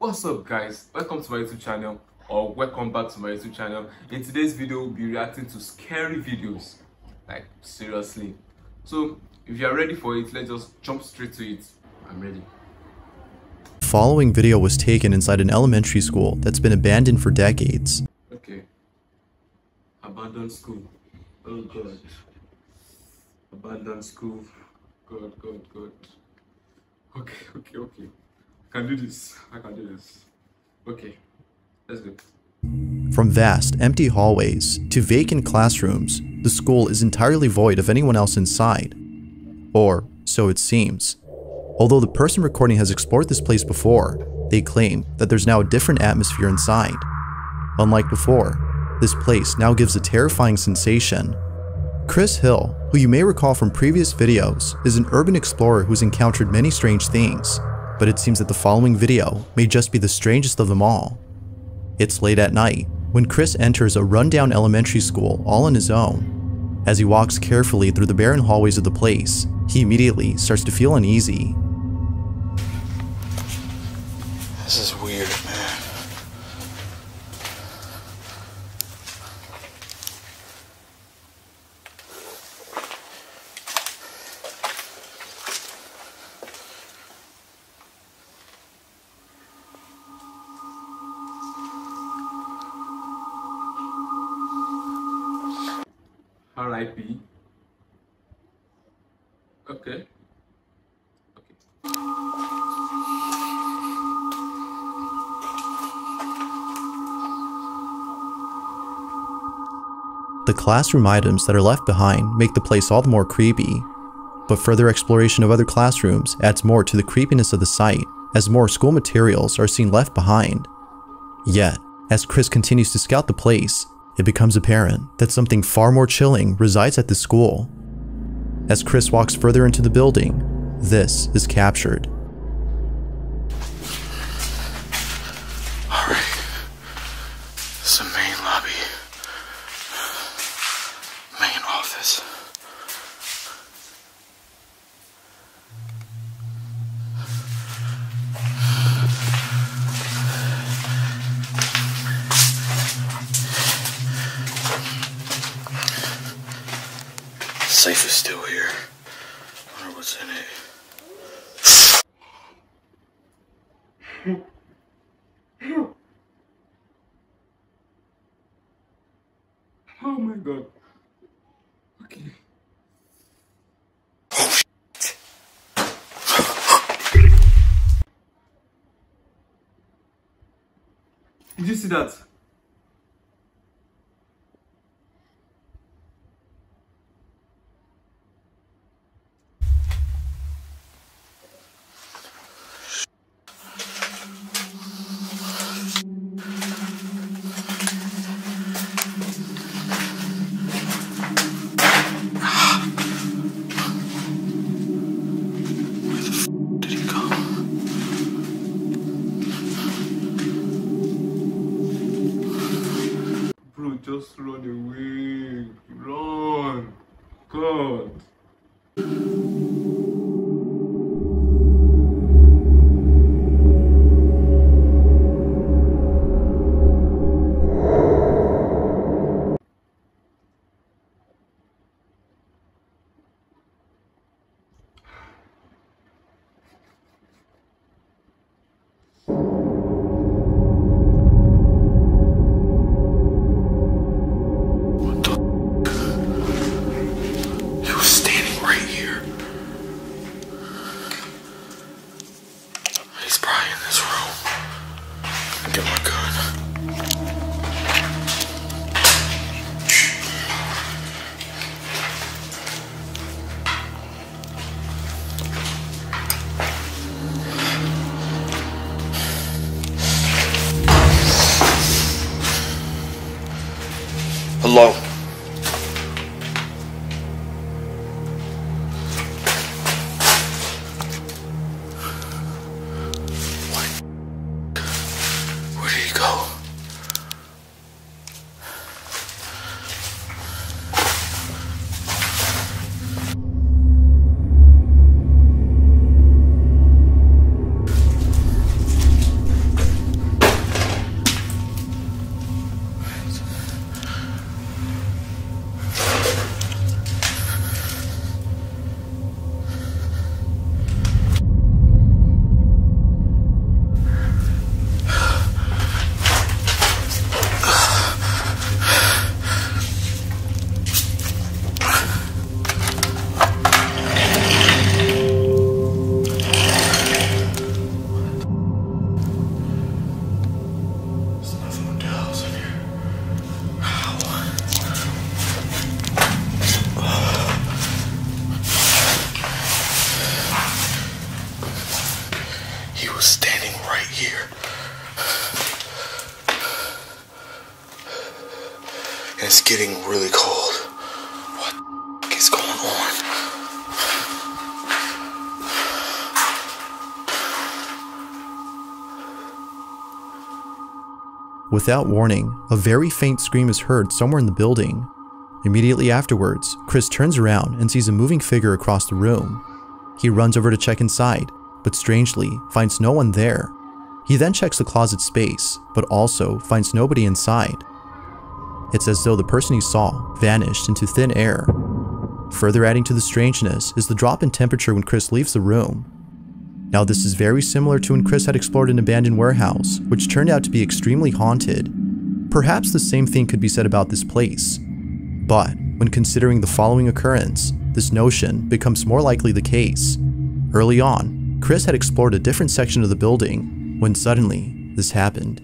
what's up guys? Welcome to my youtube channel or welcome back to my youtube channel. In today's video we'll be reacting to scary videos. Like seriously. So if you are ready for it let's just jump straight to it. I'm ready. The following video was taken inside an elementary school that's been abandoned for decades. okay. Abandoned school. Oh god. Abandoned school. God god god. Okay okay okay I can do this i can do this okay let's go From vast, empty hallways to vacant classrooms, the school is entirely void of anyone else inside. Or, so it seems. Although the person recording has explored this place before, they claim that there's now a different atmosphere inside. Unlike before, this place now gives a terrifying sensation. Chris Hill, who you may recall from previous videos, is an urban explorer who's encountered many strange things, but it seems that the following video may just be the strangest of them all. It's late at night when Chris enters a rundown elementary school all on his own. As he walks carefully through the barren hallways of the place, he immediately starts to feel uneasy. This is weird, man. Okay. The classroom items that are left behind make the place all the more creepy, but further exploration of other classrooms adds more to the creepiness of the site as more school materials are seen left behind. Yet, as Chris continues to scout the place, it becomes apparent that something far more chilling resides at the school. As Chris walks further into the building, this is captured. Safe is still here. Wonder what's in it. Oh my god. Okay. Did you see that? He was standing right here. And it's getting really cold. What is going on? Without warning, a very faint scream is heard somewhere in the building. Immediately afterwards, Chris turns around and sees a moving figure across the room. He runs over to check inside, but strangely finds no one there. He then checks the closet space, but also finds nobody inside. It's as though the person he saw vanished into thin air. Further adding to the strangeness is the drop in temperature when Chris leaves the room. Now this is very similar to when Chris had explored an abandoned warehouse, which turned out to be extremely haunted. Perhaps the same thing could be said about this place. But, when considering the following occurrence, this notion becomes more likely the case. Early on, Chris had explored a different section of the building, when suddenly, this happened.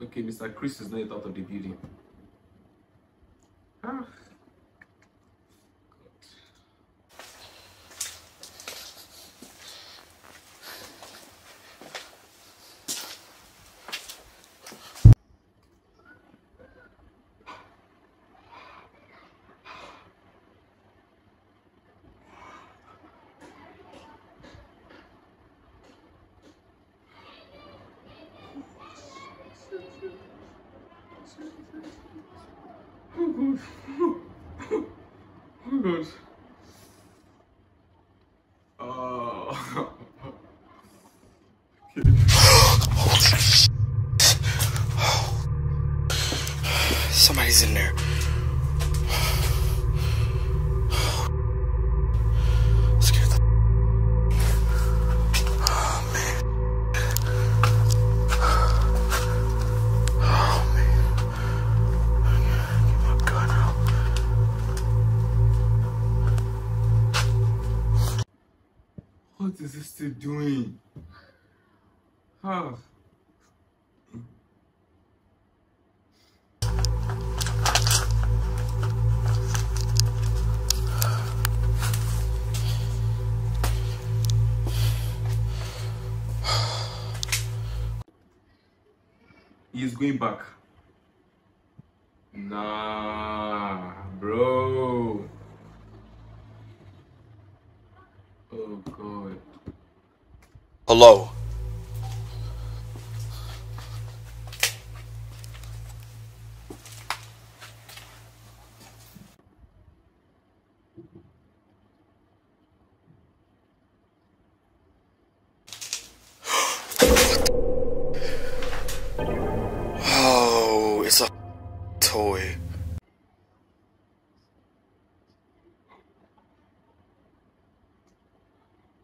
Okay, Mr. Chris is not out of the building. Ah. Oh god. Oh god. Oh. Somebody's in there. Scared the. Oh man. Oh man. Get my gun out. What is this still doing? Ah. He is going back. Nah, bro. Oh god. Hello.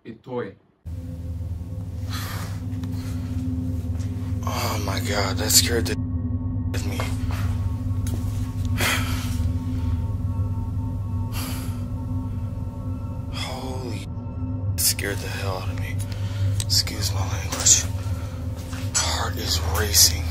A toy. Oh my god, that scared the of me. Holy scared the hell out of me. Excuse my language. Heart is racing.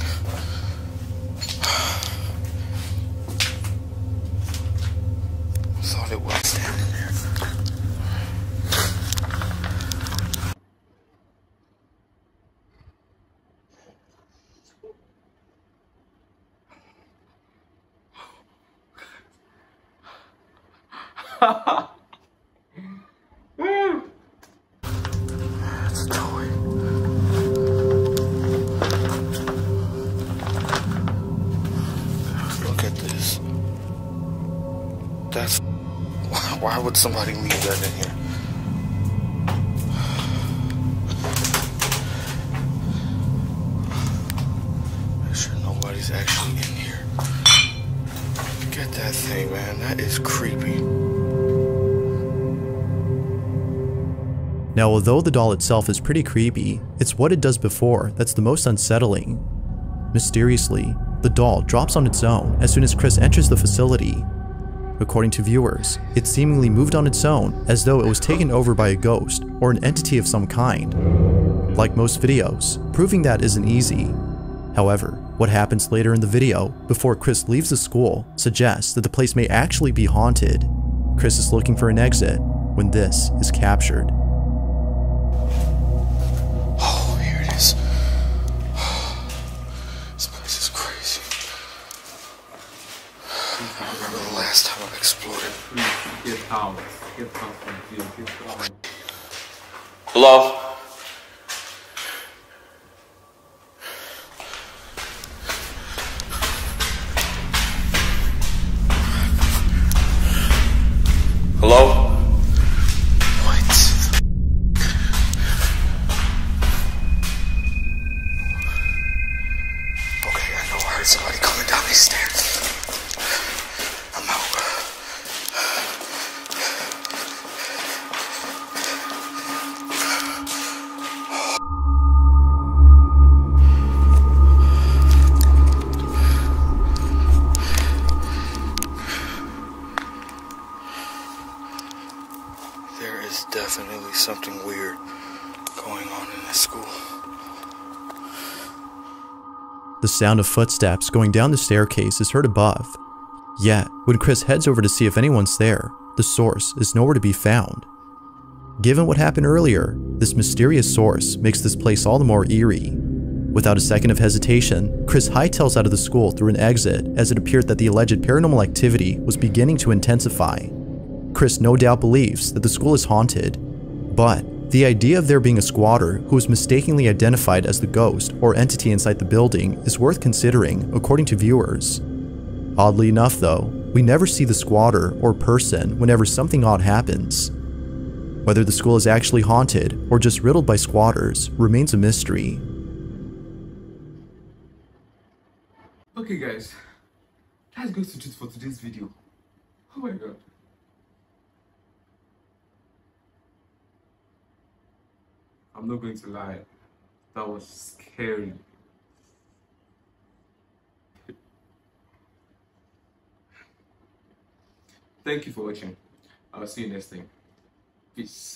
Would somebody leave that in here? Make sure nobody's actually in here. At that thing, man. That is creepy. Now, although the doll itself is pretty creepy, it's what it does before that's the most unsettling. Mysteriously, the doll drops on its own as soon as Chris enters the facility. According to viewers, it seemingly moved on its own as though it was taken over by a ghost or an entity of some kind. Like most videos, proving that isn't easy. However, what happens later in the video, before Chris leaves the school, suggests that the place may actually be haunted. Chris is looking for an exit when this is captured. Hello? Hello? What? Okay, I know I heard somebody coming down these stairs. School. The sound of footsteps going down the staircase is heard above. Yet, when Chris heads over to see if anyone's there, the source is nowhere to be found. Given what happened earlier, this mysterious source makes this place all the more eerie. Without a second of hesitation, Chris hightails out of the school through an exit as it appeared that the alleged paranormal activity was beginning to intensify. Chris no doubt believes that the school is haunted, but the idea of there being a squatter who is mistakenly identified as the ghost or entity inside the building is worth considering, according to viewers. Oddly enough, though, we never see the squatter or person whenever something odd happens. Whether the school is actually haunted or just riddled by squatters remains a mystery. Okay, guys. That's going to do it for today's video. Oh my god. I'm not going to lie. That was scary. Thank you for watching. I'll see you next time. Peace.